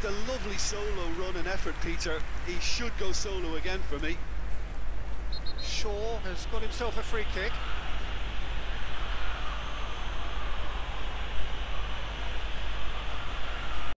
Just a lovely solo run and effort, Peter. He should go solo again for me. Shaw has got himself a free kick.